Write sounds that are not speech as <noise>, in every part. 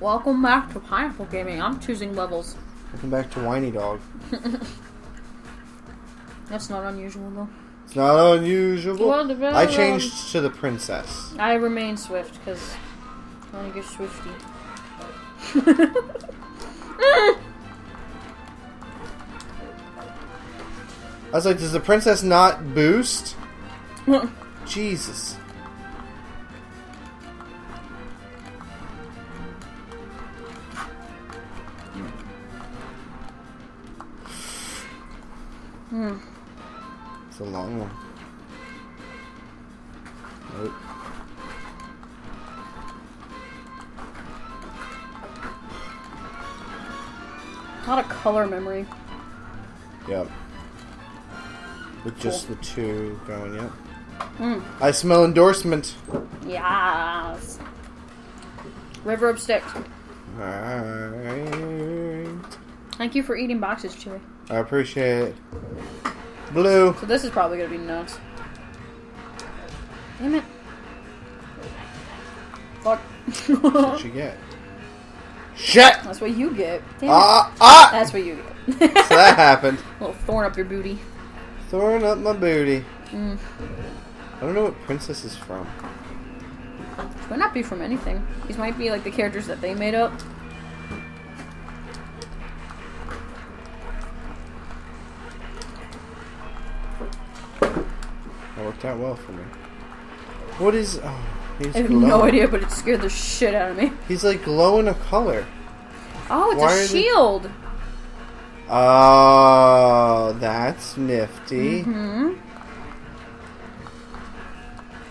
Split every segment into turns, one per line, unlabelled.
Welcome back to Pineapple Gaming. I'm choosing levels.
Welcome back to Whiny Dog. <laughs>
That's not unusual though.
It's not unusual.
Well,
I changed to the princess.
I remain Swift because I want to get Swifty. <laughs>
I was like, does the princess not boost? Jesus.
Hmm.
It's a long one. Nope.
A lot of color memory.
Yep. With just the two going, yep.
Mm.
I smell endorsement.
Yes. River of Sticks.
Alright.
Thank you for eating boxes, Chewy.
I appreciate it. Blue.
So this is probably gonna be nuts. Damn it. Fuck.
What you get? Shit!
That's what you get. Damn it.
Ah! Ah!
That's what you get.
So that happened.
A <laughs> Little thorn up your booty.
Throwing up my booty.
Mm.
I don't know what princess is from.
It might not be from anything. These might be like the characters that they made up.
That worked out well for me. What is? Oh, he's
I have
glowing.
no idea, but it scared the shit out of me.
He's like glowing a color.
Oh, it's
Why
a
are they-
shield.
Oh, that's nifty.
Hmm.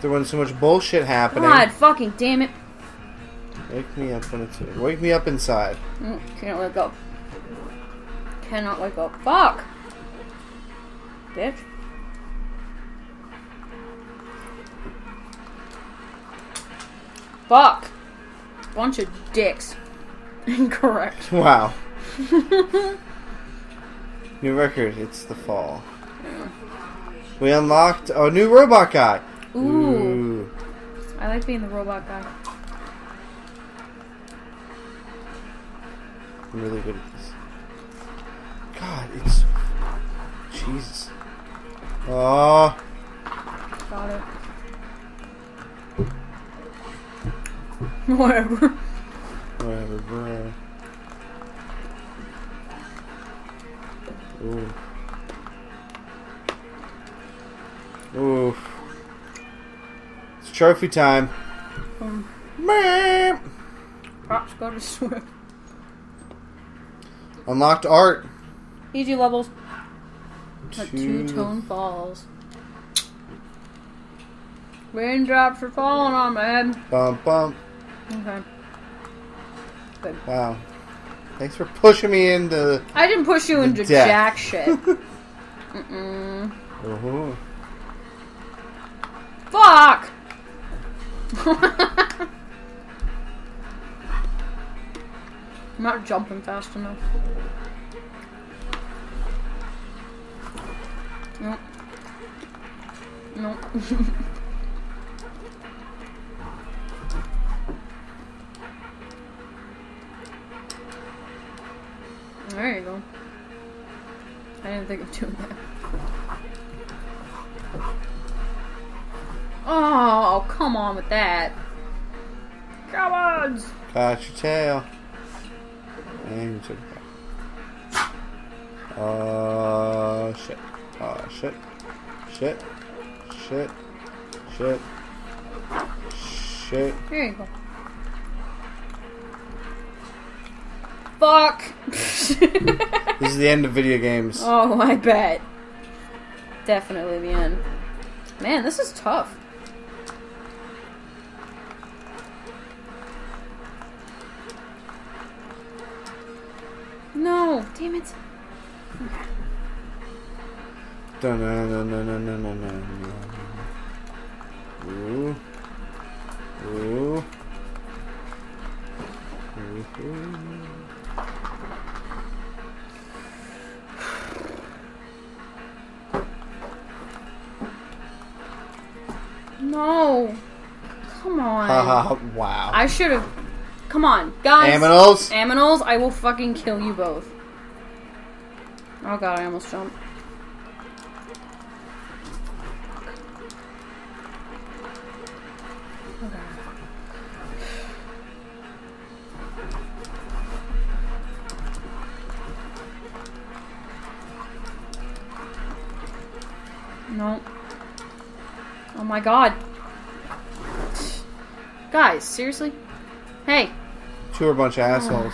There wasn't so much bullshit happening.
God, fucking damn it.
Wake me up when it's wake me up inside.
Mm, can't wake up. Cannot wake up. Fuck. Bitch. Fuck. Bunch of dicks. <laughs> Incorrect.
Wow. <laughs> new record. It's the fall. We unlocked a new robot guy.
Ooh. I like being the robot guy.
I'm really good at this. God, it's Jesus. Oh,
Got it. <laughs> Whatever.
whatever, bro. Ooh. Ooh. It's trophy time.
Um, props go to Swift.
Unlocked art.
Easy levels.
Two-
two-tone falls. Raindrops are falling on my head.
Bump, bump.
Okay. Good.
Wow. Thanks for pushing me into.
I didn't push you into
death.
jack <laughs> shit. Mm-mm.
Ooh.
Fuck! <laughs> I'm not jumping fast enough. Nope. Nope. <laughs> there you go. I didn't think of doing that. Oh, come on with that. Come on!
Got your tail. And you. Oh, shit. Oh, shit. Shit. Shit. Shit. Shit.
Here you go. Fuck! <laughs>
This is the end of video games.
oh, I bet. Definitely the end. Man, this is tough. No, damn it.
Dun, dun, dun, dun, dun, dun, dun, dun. Ooh. Ooh. Ooh.
No. Come on.
Wow.
I should have. Come on, guys.
Aminals?
Aminals, I will fucking kill you both. Oh god, I almost jumped. My god. Guys, seriously? Hey,
Two are a bunch of oh. assholes.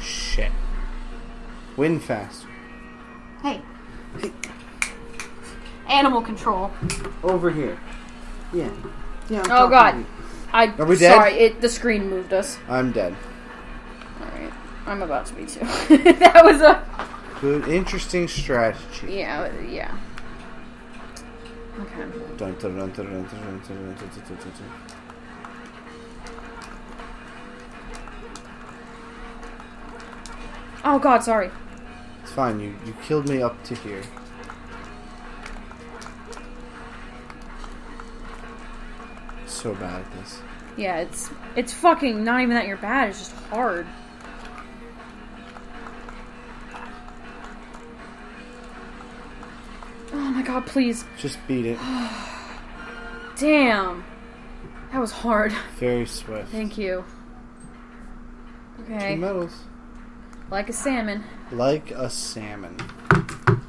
Shit. Win faster.
Hey. Animal control.
Over here. Yeah. Yeah. I'm
Oh god. I
Are we dead?
sorry, it the screen moved us.
I'm dead.
Alright. I'm about to be too. <laughs> that was a
Good, interesting strategy.
Yeah, yeah. Oh god, sorry.
It's fine. You you killed me up to here. So bad at this.
Yeah, it's it's fucking not even that you're bad, it's just hard. God, please.
Just beat it. <sighs>
Damn. That was hard.
Very swift.
Thank you.
Two
Okay.
medals.
Like a salmon.
Like a salmon.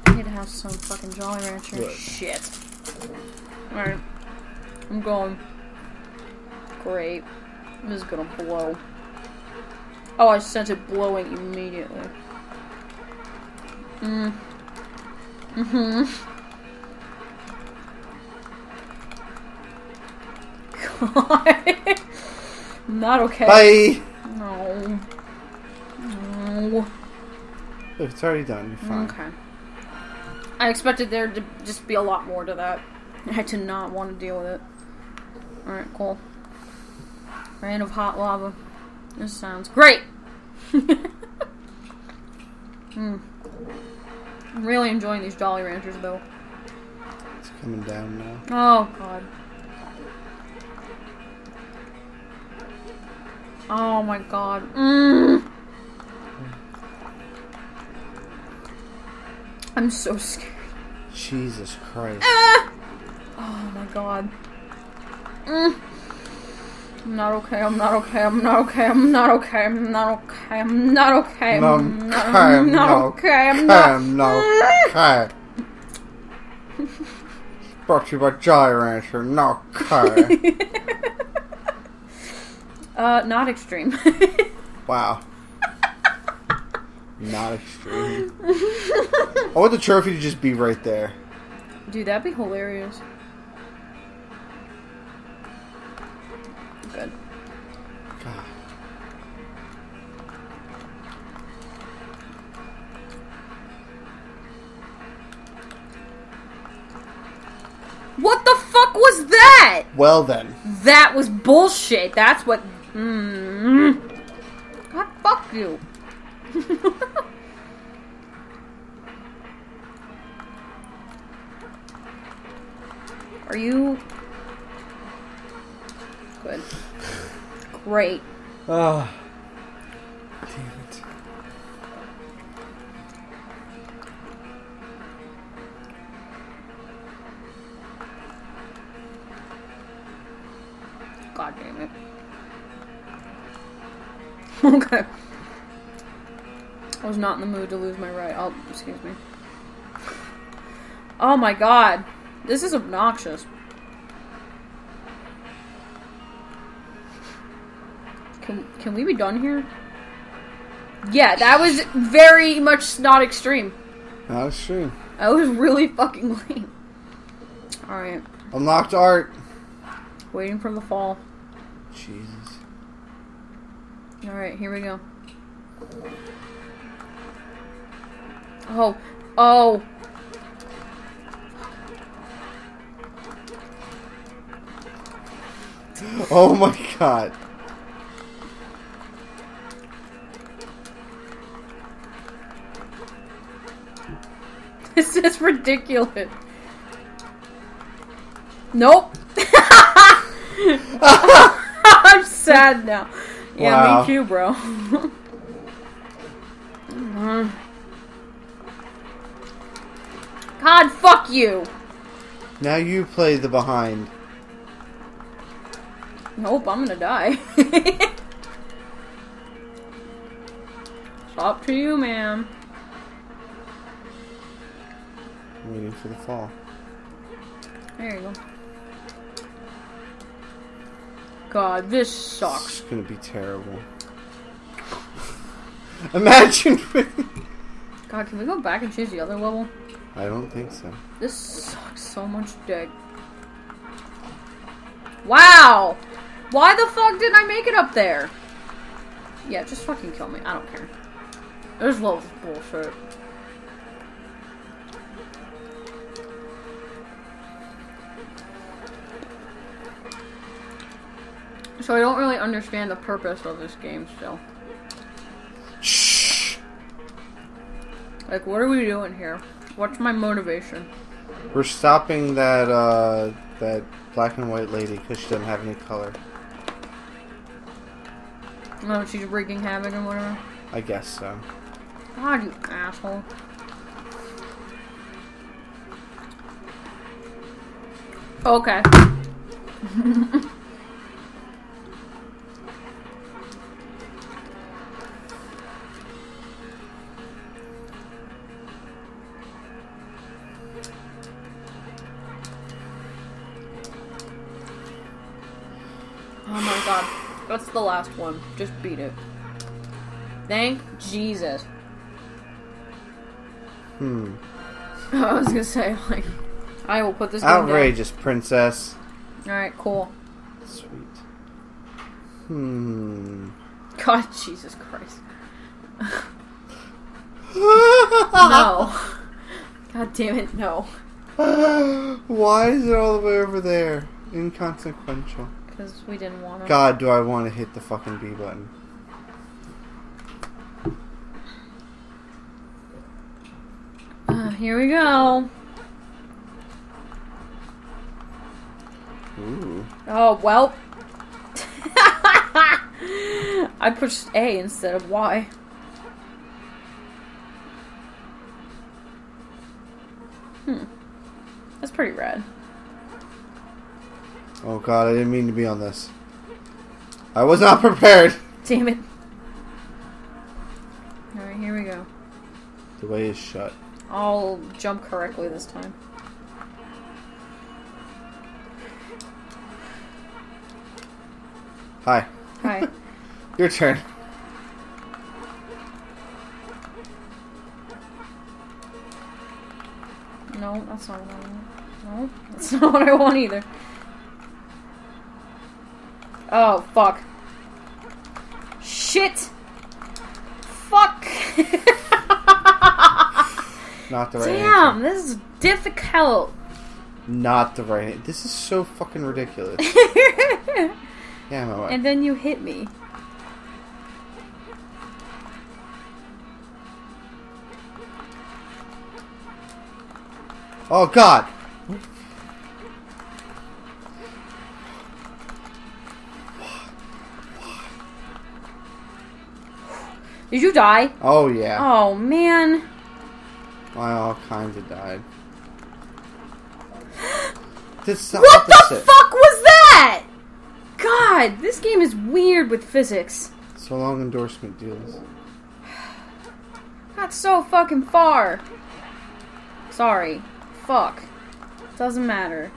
I need to have some fucking Jolly Rancher.
Good.
Shit. Alright. I'm going. Great. This is gonna blow. Oh, I sent it blowing immediately. Mm. Mm-hmm. God. <laughs> Not okay.
Bye!
No. No.
Look, it's already done. You're fine.
Okay. I expected there to just be a lot more to that. I did not want to deal with it. Alright, cool. Rain of hot lava. This sounds great! <laughs> Hmm. I'm really enjoying these Jolly Ranchers though.
It's coming down now.
Oh god. Oh my god. Mm. I'm so scared.
Jesus Christ.
Ah! Oh my god. Mm. I'm not okay, I'm not okay, I'm not okay, I'm not okay, I'm not okay, I'm not okay, I'm not,
I'm
I'm not
not
okay, I'm not.
Okay. <laughs> Brought to you by Jolly Rancher. No okay. <laughs>
Uh, not extreme. <laughs>
wow. Not extreme. I want the trophy to just be right there.
Dude, that'd be hilarious. Good.
God.
What the fuck was that?
Well then.
That was bullshit. That's what. Mm. God, fuck you. <laughs> Are you. Good. Great.
Ah. Damn it.
God damn it. <laughs> Okay. I was not in the mood to lose my right. Oh, excuse me. Oh my god. This is obnoxious. Can, can we be done here? Yeah, that was very much not extreme.
Not extreme.
That was really fucking <laughs> lame. Alright.
Unlocked art.
Waiting for the fall.
Jesus.
Alright, here we go. Oh, oh. <laughs>
Oh my god. <laughs>
This is ridiculous. Nope. <laughs> I'm sad now. Yeah,
Wow.
me too, bro. <laughs> God, fuck you.
Now you play the behind.
Nope, I'm gonna die. up to you, man.
I'm waiting for the fall.
There you go. God, this sucks.
It's gonna be terrible. <laughs> Imagine. <laughs>
God, can we go back and choose the other level?
I don't think so.
This sucks so much dick. Wow! Why the fuck didn't I make it up there? Yeah, just fucking kill me. I don't care. This level's bullshit. So I don't really understand the purpose of this game still.
Shh.
Like, what are we doing here? What's my motivation?
We're stopping that uh that black and white lady because she doesn't have any color.
Oh, she's wreaking havoc and whatever.
I guess so.
God, you asshole. Okay. <laughs> the last one. Just beat it. Thank Jesus.
Hmm. <laughs>
I was gonna say, like, I will put this.
Outrageous, princess.
Alright, cool.
Sweet. Hmm. <laughs>
God, Jesus Christ. <laughs> No. God damn it, no.
Why is it all the way over there? Inconsequential.
Because we didn't want to.
God, do I want to hit the fucking B button?
Uh, here we go.
Ooh.
Oh, well. <laughs> I pushed A instead of Y. Hmm. That's pretty rad.
Oh god, I didn't mean to be on this. I was not <laughs> prepared.
Damn it. Alright, here we go.
The way is shut.
I'll jump correctly this time.
Hi.
Hi. <laughs>
Your turn.
no, that's not what I want. No, that's <laughs> not what I want either. Oh, fuck. Shit! Fuck! <laughs>
Not the right
Damn, this is difficult.
Not the right. This is so fucking ridiculous. <laughs> yeah, my wife.
and then you hit me.
Oh god!
Did you die?
Oh yeah.
Oh, man.
I all kinds of died. <gasps> This is
What the
opposite.
fuck was that? God, this game is weird with physics.
So long endorsement deals.
That's so fucking far. Sorry. Fuck. Doesn't matter.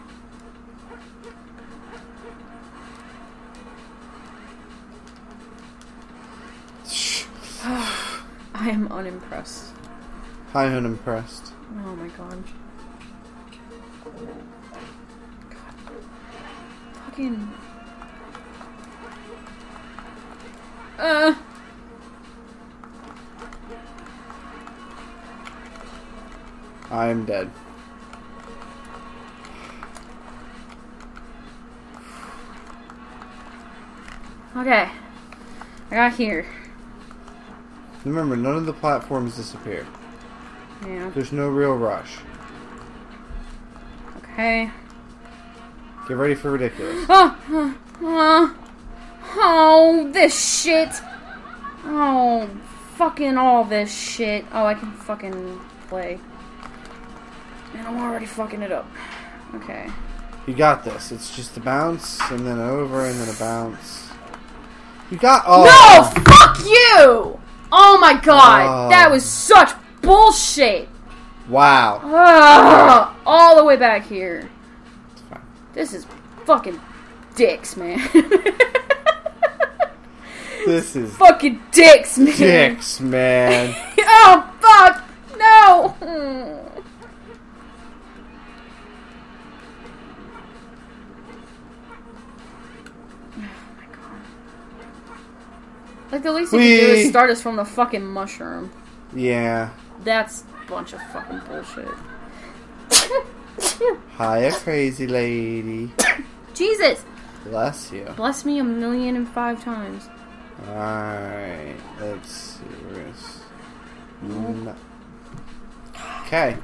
<sighs> I am unimpressed.
High I'm unimpressed.
Oh my god. God. Fucking. Uh.
I am dead.
Okay. I got here.
Remember, none of the platforms disappear.
Yeah.
There's no real rush.
Okay.
Get ready for ridiculous. <laughs>
Oh, uh, oh, this shit. Oh, fucking all this shit. Oh, I can fucking play. And I'm already fucking it up. Okay.
You got this. It's just a bounce and then over and then a bounce. You got. Oh.
No, fuck you! Oh my god,
Oh.
that was oh. such bullshit.
Wow.
Ugh, all the way back here.
Fine.
This is fucking dicks, man. <laughs>
This is
fucking dicks, man.
dicks, man. <laughs>
oh fuck, no. <laughs> Like the least you can do is start us from the fucking mushroom.
Yeah.
That's a bunch of fucking bullshit. <coughs>
Hiya, crazy lady. <coughs>
Jesus!
Bless you.
Bless me a million and five times.
Alright. Let's see. Where is. No. Mm. Okay.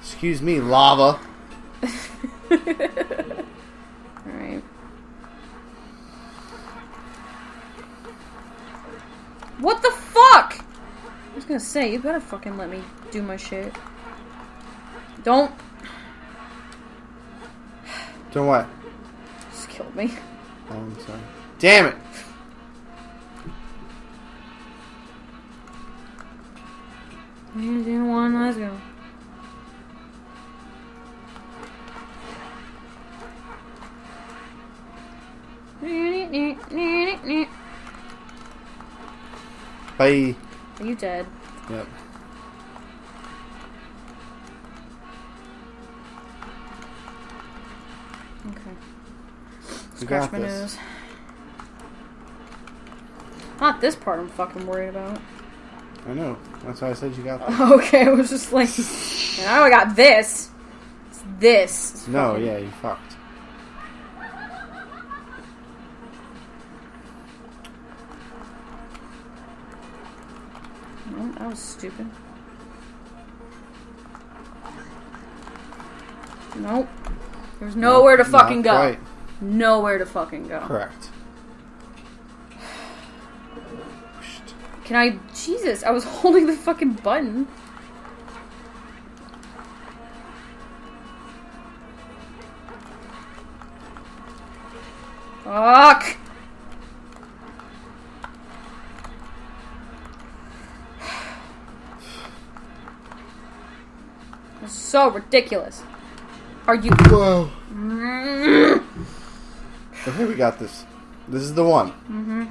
Excuse me, lava. <laughs>
Alright. What the fuck? I was gonna say, you better fucking let me do my shit. Don't.
Don't what?
Just killed me.
Oh, I'm sorry. Damn it! Bye.
Are you dead?
Yep.
Okay. Scratch my
this.
nose. Not this part I'm fucking worried about.
I know. That's why I said you got that. <laughs>
Okay, I was just like, <laughs> now I got this. It's this. It's
No,
fucking-
yeah, you fucked.
That was stupid. Nope. There's nowhere to fucking go. Nowhere to fucking go.
Correct.
Can I? Jesus, I was <laughs> holding the fucking button. Fuck! So ridiculous. Are you?
Whoa. <laughs> Okay, we got this. This is the one.
Mm-hmm.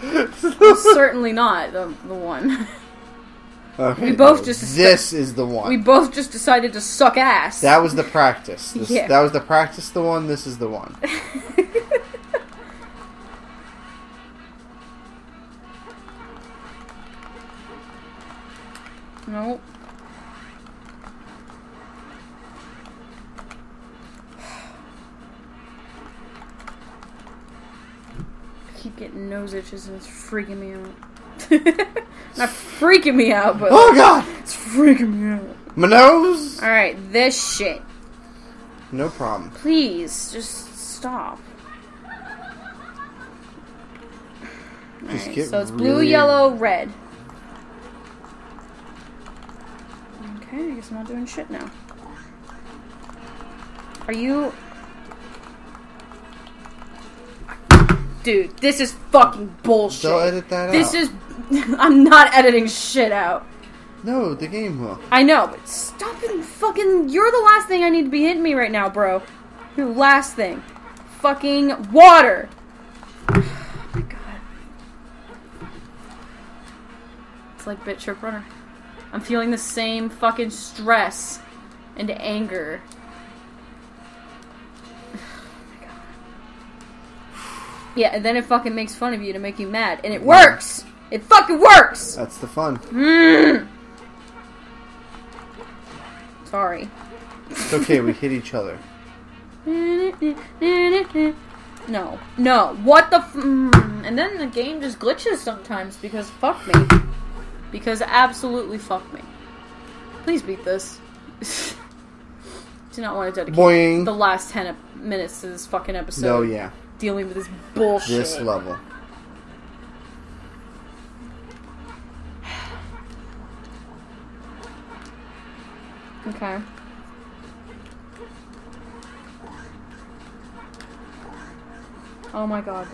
<laughs> Certainly <laughs> not the the one.
Okay,
We both
no,
just-
This is the one.
We both just decided to suck ass.
that was the practice. This,
Yeah.
That was the practice. The one. This is the one.
Nope. I keep getting nose itches and it's freaking me out. <laughs> Not freaking me out, but
Oh God!
it's freaking me out.
My nose.
Alright, this shit.
No problem.
Please, just stop.
Just
Alright,
get
so it's blue, yellow, red. Okay, I guess I'm not doing shit now. Are you. Dude, this is fucking bullshit.
Don't edit that
this
out.
is. <laughs> I'm not editing shit out.
No, the game will.
I know, but stop and fucking. You're the last thing I need to be hitting me right now, bro. You're the last thing. Fucking water. <sighs> Oh my god. It's like Bit Trip Runner. I'm feeling the same fucking stress and anger. <sighs> Oh. Yeah, and then it fucking makes fun of you to make you mad. And it works! It fucking works!
That's the fun.
Mm. Sorry.
It's okay. we hit each other.
No. No. What the f- mm. And then the game just glitches sometimes because fuck me. Because absolutely fuck me. Please beat this. <laughs> Do not want to dedicate
Boing.
the last 10 minutes to this fucking episode.
No, yeah.
Dealing with this bullshit.
This level.
Okay. Oh my god.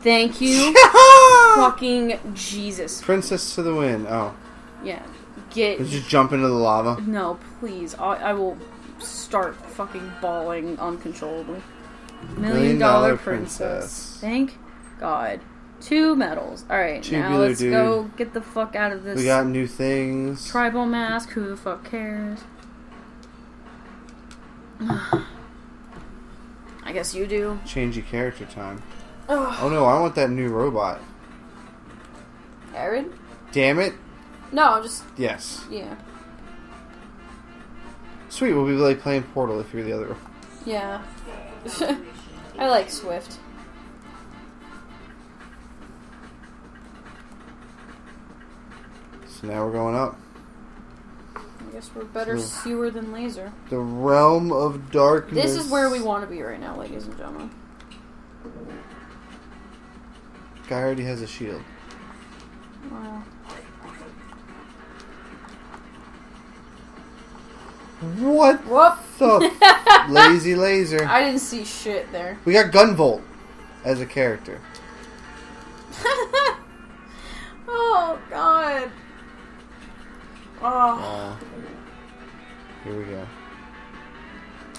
Thank you. <laughs> Fucking Jesus.
Princess to the wind. Oh.
Yeah. Get.
Let's just jump into the lava.
No, please. I, I will start fucking bawling uncontrollably. Million dollar, princess. Thank God. Two medals. Alright, now let's
dude.
go get the fuck out of this
We got new things.
tribal mask. Who the fuck cares? <sighs> I guess you do.
Change your character time.
Ugh.
Oh no, I want that new robot.
Aaron?
Damn it.
No, just.
Yes.
Yeah.
Sweet, we'll be like playing Portal if you're the other.
Yeah. <laughs> I like Swift.
So now we're going up.
I guess we're better sewer than laser.
The realm of darkness.
This is where we want to be right now, ladies and gentlemen.
Guy already has a shield.
Wow.
What
Whoop!
the <laughs> lazy laser?
I didn't see shit there.
We got Gunvolt as a character. <laughs>
oh god. Oh,
Uh, here we go.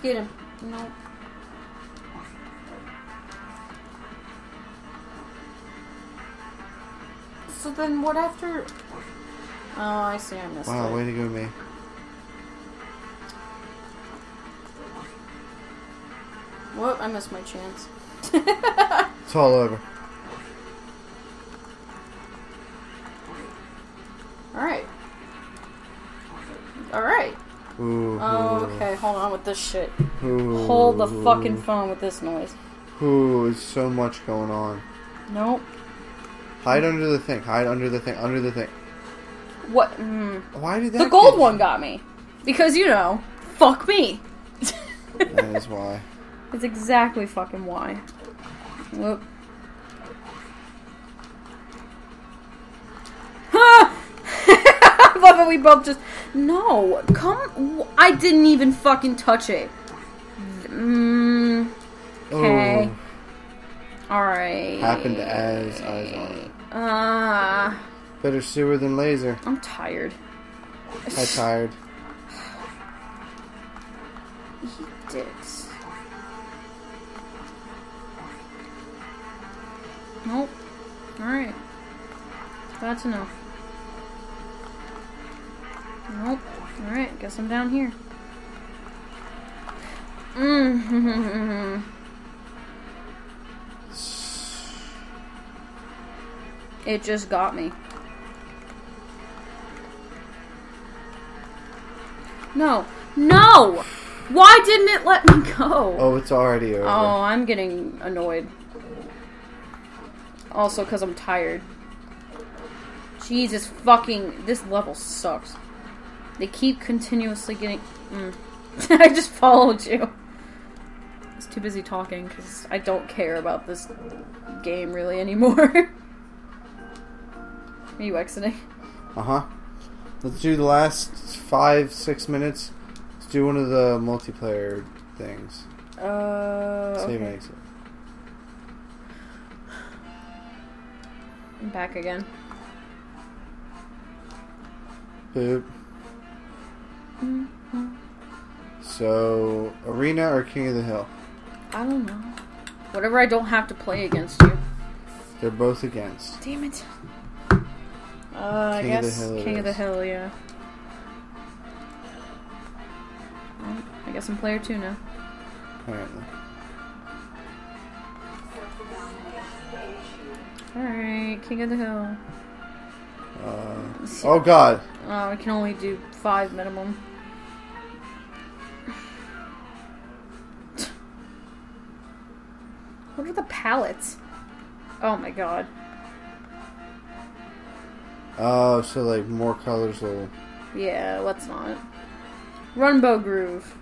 get him. No. What after? Oh, I see. I missed
Wow,
it.
way to go, me.
Whoop! I missed my chance. <laughs>
It's all over.
All right. All right. Oh, okay. Hold on with this shit.
Ooh.
Hold the fucking phone with this noise.
Ooh, there's so much going on.
Nope.
Hide under the thing. Hide under the thing. Under the thing.
What? Mm.
Why did that?
The gold one got me. Because, you know, fuck me.
That is why. <laughs>
It's exactly fucking why. Whoop. I love it. We both just. No. Come. I didn't even fucking touch it. Mm, Okay.
Oh,
Alright.
happened as eyes on it.
Uh,
Better sewer than laser.
I'm tired.
Hi, tired.
Eat dicks. Nope. Alright. That's enough. Nope. Alright, guess I'm down here. Mm. <laughs> it just got me. No. No! Why didn't it let me go?
Oh, it's already over.
Oh, I'm getting annoyed. Also, because I'm tired. Jesus fucking. This level sucks. They keep continuously getting. Mm. <laughs> I just followed you. I was too busy talking because I don't care about this game really anymore. <laughs> Are you exiting?
Uh huh. Let's do the last five, six minutes. Let's do one of the multiplayer things.
Uh.
Save
okay.
and exit.
I'm back again.
Boop. So, Arena or King of the Hill?
I don't know. Whatever I don't have to play against you.
They're both against.
Damn it. Uh, I
of
guess
it
King of the. Hill, yeah. Well, I guess I'm player two now.
Apparently.
Alright, King of the Hill.
Uh, oh God!
Oh, I can only do five minimum. What are the pallets? Oh my god.
Oh, so like more colors will.
Yeah, let's not. Runbow Groove.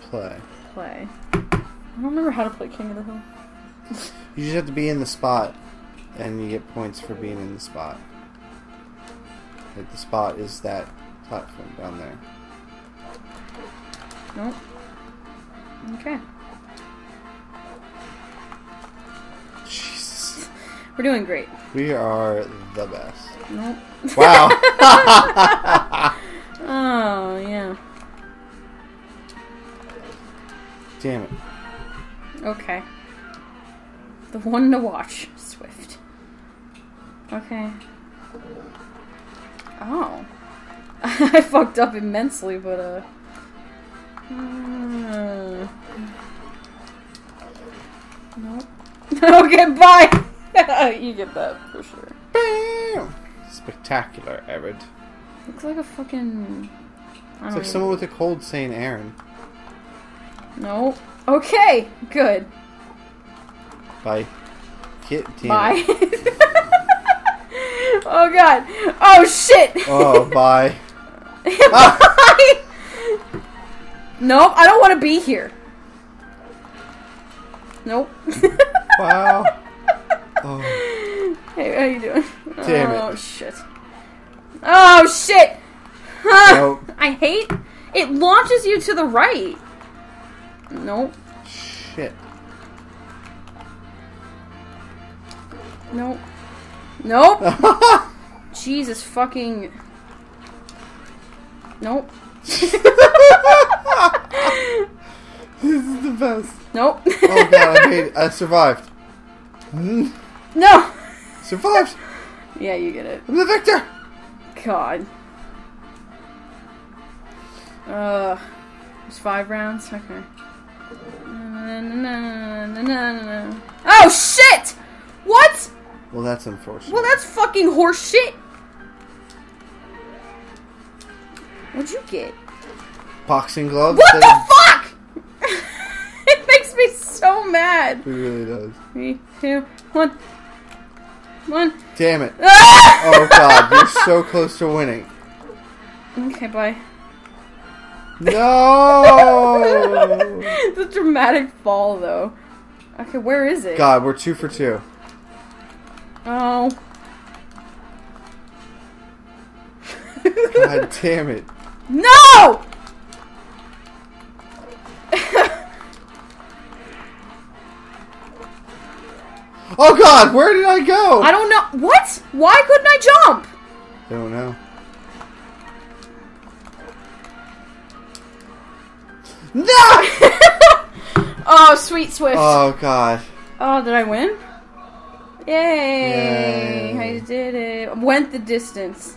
play.
Play. I don't remember how to play King of the Hill. <laughs>
You just have to be in the spot, and you get points for being in the spot. Like the spot is that platform down there.
Nope. Okay. We're doing great.
we are the best.
Nope.
Wow. <laughs>
Oh, yeah.
Damn it.
Okay. The one to watch. Swift. Okay. Oh. <laughs> I fucked up immensely, but, uh. uh, Nope. <laughs> okay, bye! <laughs> you get that for sure.
Bam! Spectacular, Arid.
Looks like a fucking.
It's like someone with a cold saying Aaron.
No. Okay, good.
Bye. Get damn
Bye. <laughs> oh god. Oh shit.
Oh, bye. <laughs>
Bye. nope, I don't want to be here. Nope.
Wow. Oh,
hey, how you doing?
Damn it.
Oh shit. Oh shit. Huh.
Nope.
I hate it launches you to the right. Nope.
shit.
Nope. Nope. <laughs> Jesus fucking. Nope. <laughs>
This is the best.
Nope.
Oh god, I <laughs> it. I survived.
No.
Survived.
Yeah, you get it.
I'm the victor.
God. Uh, there's five rounds. Okay. Oh shit! What?
Well, that's unfortunate.
Well, that's fucking horse shit. What'd you get?
Boxing gloves.
What the fuck? <laughs> it makes me so mad.
It really does.
Three, two, one, one.
Damn it. <laughs> Oh god, you're so close to winning.
Okay, bye.
No! <laughs>
the dramatic fall, though. Okay, where is it?
God, we're two for two.
Oh.
God damn it. <laughs>
no!
Oh god, where did I go?
I don't know. What? Why couldn't I jump?
I don't know. No! <laughs>
Oh, sweet Swift. Oh,
god.
Oh did I win? Yay!
Yay.
I did it. Went the distance.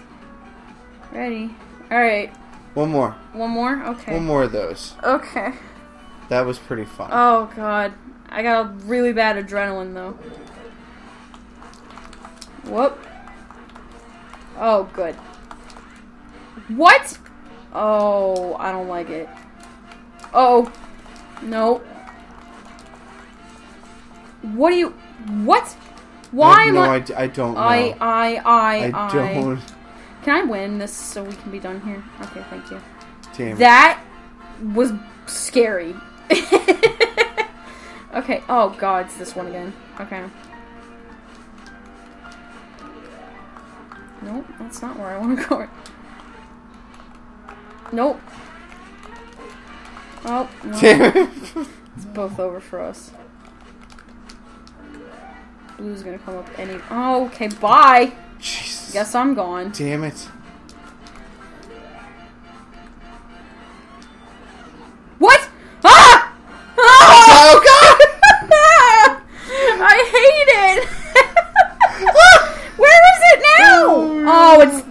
Ready. Alright.
One more.
One more? Okay.
One more of those.
Okay.
That was pretty fun.
Oh, God. I got a really bad adrenaline, though. Whoop. Oh, good. What? Oh, I don't like it. Oh. No. What do you... What? Why
I
am
no
I...
I don't know.
I, I, I,
I
I.
don't.
Can I win this so we can be done here? Okay, thank you.
Damn.
That was scary. <laughs> okay. Oh god, it's this one again. Okay. Nope, that's not where I want to go. Nope. Oh, no.
Damn it.
It's both over for us. Blue's gonna come up any. Oh, okay, bye!
Jesus.
Guess I'm gone.
Damn it.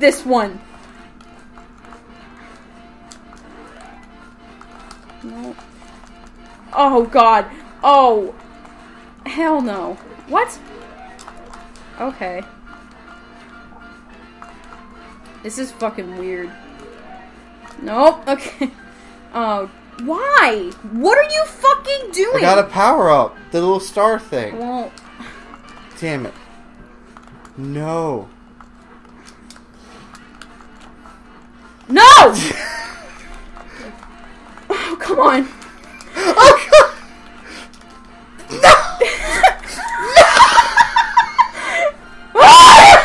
This one. No. Oh god. Oh. Hell no. What? Okay. This is fucking weird. Nope. <laughs> Okay. Oh, Why? What are you fucking doing?
I got a power up. The little star thing.
Well,
Damn it. No. <laughs>
oh, come on.
Oh, <laughs>
oh. <laughs>
oh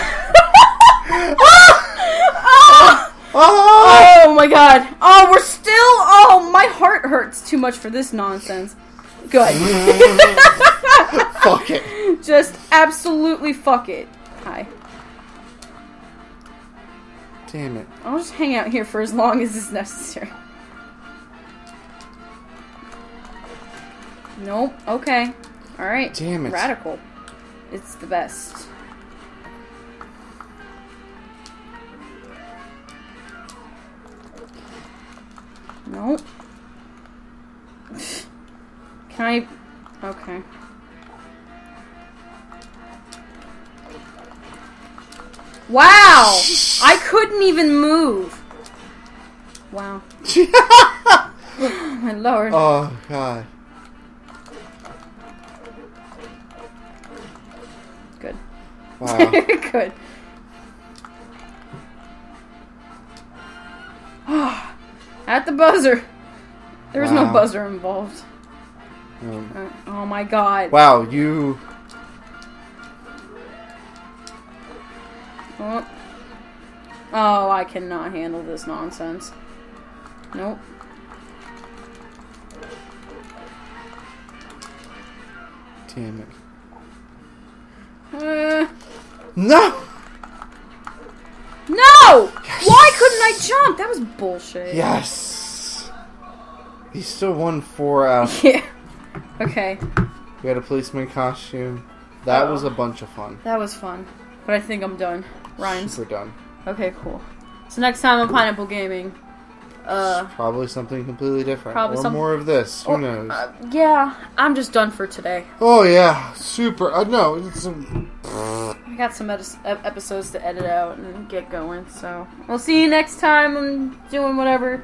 oh, Oh! oh my god. Oh, we're still. Oh, my heart hurts too much for this nonsense. Good.
Fuck it.
Just absolutely fuck it. Hi.
Damn it.
I'll just hang out here for as long as is necessary. Nope. Okay. Alright.
Damn it.
Radical. It's the best. Nope. <sighs> Can I. Okay. Wow! I couldn't even move. Wow. <laughs> My lord.
oh god.
Good.
Wow. <laughs>
Good. <gasps> At the buzzer. There was no buzzer involved.
Um,
Uh, oh my god.
wow, you.
Oh. oh, I cannot handle this nonsense. Nope.
Damn it.
Uh,
No!
no! Why couldn't I jump? That was bullshit.
Yes! He still won four out. <laughs>
Yeah. Okay.
We had a policeman costume. That
Oh.
was a bunch of fun.
That was fun. But I think I'm done. Rhymes.
Super done.
Okay, cool. So next time on Pineapple Gaming, uh,
Probably something completely different.
Probably
or
some-
more of this. Who
or-
knows?
uh, yeah, I'm just done for today.
oh, yeah. Super. Uh, no, it's a.
I got some episodes to edit out and get going, so we'll see you next time. I'm doing whatever